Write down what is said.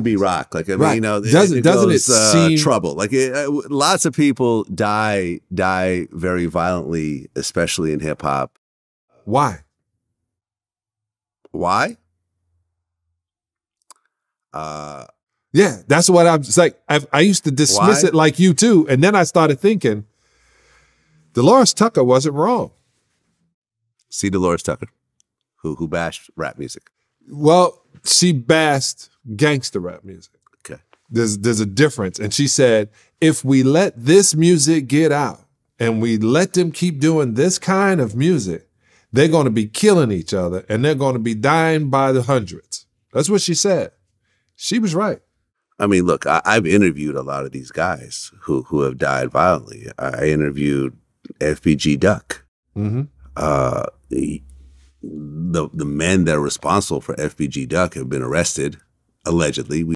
be rock. Like I mean, Right. you know, Doesn't- doesn't it goes, uh, seem- trouble? Like it, uh, lots of people die die very violently, especially in hip hop. Why? Why? Uh, Yeah, that's what I'm like. I, I used to dismiss Why? it like you too, and then I started thinking, Delores Tucker wasn't wrong. see Delores Tucker, who who bashed rap music. Well, she bashed gangster rap music. Okay. There's there's a difference, and she said if we let this music get out and we let them keep doing this kind of music, they're going to be killing each other and they're going to be dying by the hundreds. That's what she said. She was right. I mean, look, I, I've interviewed a lot of these guys who who have died violently. I interviewed FBG Duck. Mm-hmm. Uh, the, the the men that are responsible for FBG Duck have been arrested allegedly. We